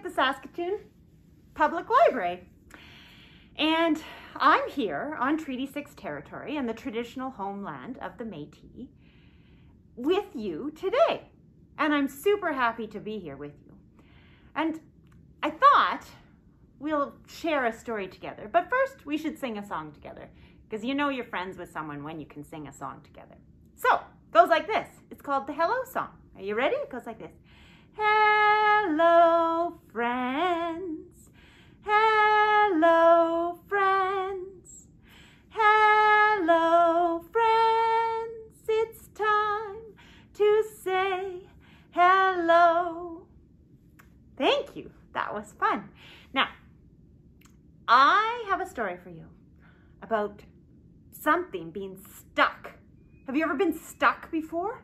the Saskatoon Public Library. And I'm here on Treaty 6 territory and the traditional homeland of the Métis with you today. And I'm super happy to be here with you. And I thought we'll share a story together. But first, we should sing a song together because you know you're friends with someone when you can sing a song together. So, goes like this. It's called the Hello Song. Are you ready? It goes like this. Friends. Hello, friends. Hello, friends. It's time to say hello. Thank you. That was fun. Now, I have a story for you about something being stuck. Have you ever been stuck before?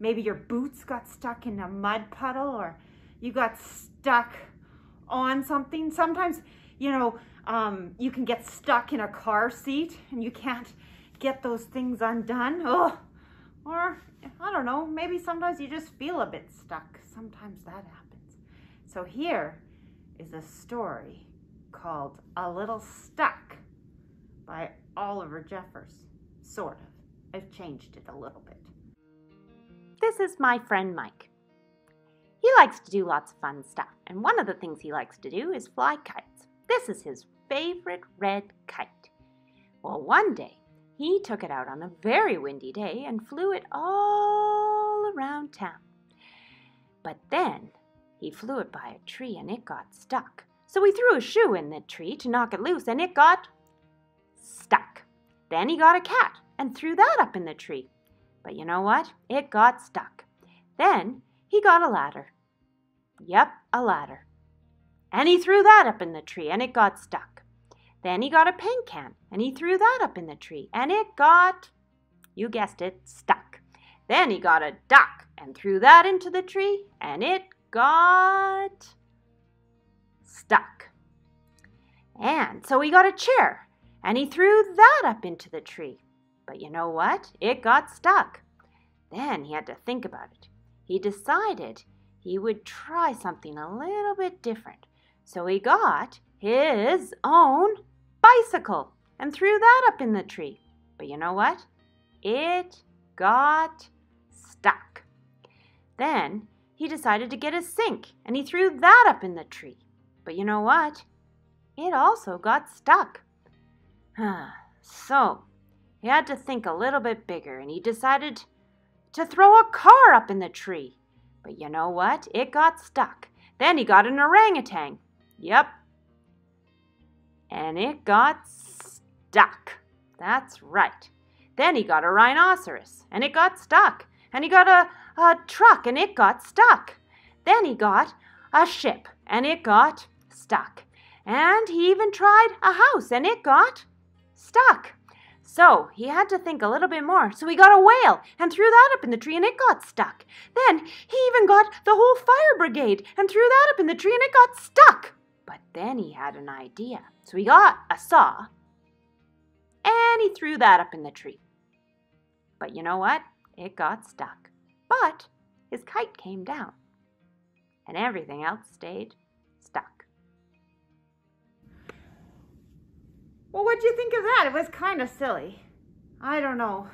Maybe your boots got stuck in a mud puddle or you got stuck on something. Sometimes, you know, um, you can get stuck in a car seat and you can't get those things undone. Oh, or I don't know, maybe sometimes you just feel a bit stuck. Sometimes that happens. So here is a story called A Little Stuck by Oliver Jeffers. Sort of. I've changed it a little bit. This is my friend Mike. He likes to do lots of fun stuff, and one of the things he likes to do is fly kites. This is his favorite red kite. Well, one day he took it out on a very windy day and flew it all around town. But then he flew it by a tree and it got stuck. So he threw a shoe in the tree to knock it loose and it got stuck. Then he got a cat and threw that up in the tree. But you know what? It got stuck. Then he got a ladder. Yep, a ladder. And he threw that up in the tree and it got stuck. Then he got a paint can and he threw that up in the tree and it got, you guessed it, stuck. Then he got a duck and threw that into the tree and it got stuck. And so he got a chair and he threw that up into the tree. But you know what? It got stuck. Then he had to think about it. He decided he would try something a little bit different. So he got his own bicycle and threw that up in the tree. But you know what? It got stuck. Then he decided to get a sink and he threw that up in the tree. But you know what? It also got stuck. so he had to think a little bit bigger and he decided to throw a car up in the tree. But you know what? It got stuck. Then he got an orangutan. Yep. And it got stuck. That's right. Then he got a rhinoceros and it got stuck. And he got a, a truck and it got stuck. Then he got a ship and it got stuck. And he even tried a house and it got stuck. So he had to think a little bit more. So he got a whale and threw that up in the tree and it got stuck. Then he even got the whole fire brigade and threw that up in the tree and it got stuck. But then he had an idea. So he got a saw and he threw that up in the tree. But you know what? It got stuck. But his kite came down and everything else stayed Well, what'd you think of that? It was kind of silly. I don't know.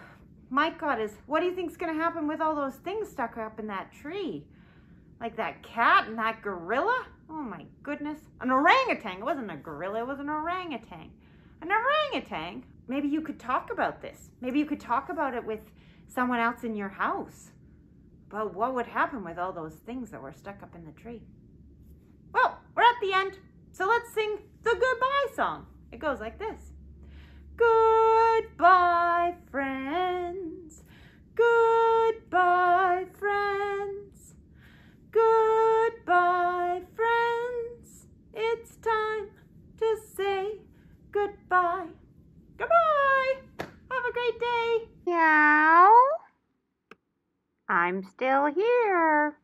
Mike got his, what do you think's going to happen with all those things stuck up in that tree? Like that cat and that gorilla? Oh my goodness. An orangutan. It wasn't a gorilla, it was an orangutan. An orangutan? Maybe you could talk about this. Maybe you could talk about it with someone else in your house. But what would happen with all those things that were stuck up in the tree. Well, we're at the end, so let's sing the goodbye song. It goes like this. Goodbye, friends. Goodbye, friends. Goodbye, friends. It's time to say goodbye. Goodbye. Have a great day. Meow. I'm still here.